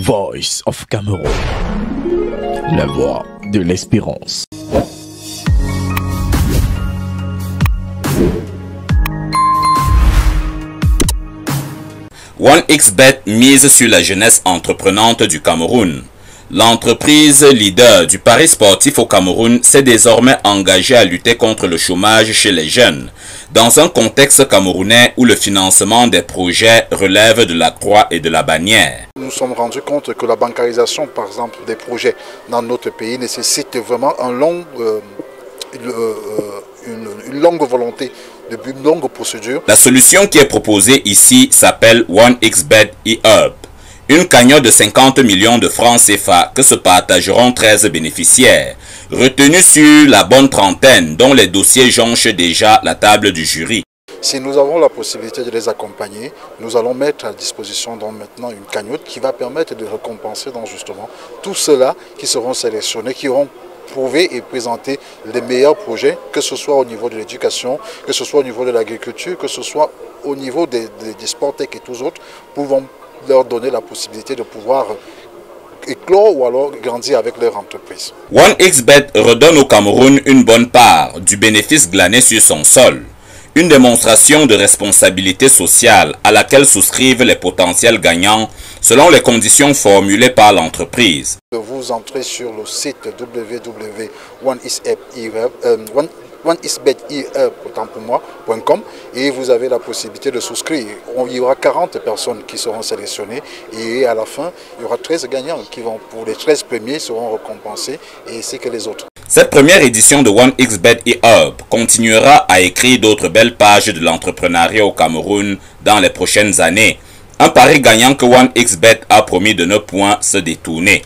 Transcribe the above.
Voice of Cameroon. La voix de l'espérance. OneXBet mise sur la jeunesse entreprenante du Cameroun. L'entreprise leader du pari sportif au Cameroun s'est désormais engagée à lutter contre le chômage chez les jeunes, dans un contexte camerounais où le financement des projets relève de la croix et de la bannière. Nous nous sommes rendus compte que la bancarisation, par exemple, des projets dans notre pays nécessite vraiment un long, euh, une, euh, une, une longue volonté de une longue procédure. La solution qui est proposée ici s'appelle OneXBet eHub. Une cagnotte de 50 millions de francs CFA que se partageront 13 bénéficiaires, retenus sur la bonne trentaine dont les dossiers jonchent déjà la table du jury. Si nous avons la possibilité de les accompagner, nous allons mettre à disposition donc maintenant une cagnotte qui va permettre de récompenser donc justement tous ceux-là qui seront sélectionnés, qui auront prouvé et présenté les meilleurs projets, que ce soit au niveau de l'éducation, que ce soit au niveau de l'agriculture, que ce soit au niveau des, des, tech et tous autres, pouvons leur donner la possibilité de pouvoir éclore ou alors grandir avec leur entreprise. OneXBet redonne au Cameroun une bonne part du bénéfice glané sur son sol. Une démonstration de responsabilité sociale à laquelle souscrivent les potentiels gagnants selon les conditions formulées par l'entreprise. Vous entrez sur le site www.oneisbet.com et vous avez la possibilité de souscrire. Il y aura 40 personnes qui seront sélectionnées et à la fin, il y aura 13 gagnants qui vont, pour les 13 premiers, seront récompensés et ainsi que les autres. Cette première édition de OneXBet eHub continuera à écrire d'autres belles pages de l'entrepreneuriat au Cameroun dans les prochaines années. Un pari gagnant que OneXBet a promis de ne point se détourner.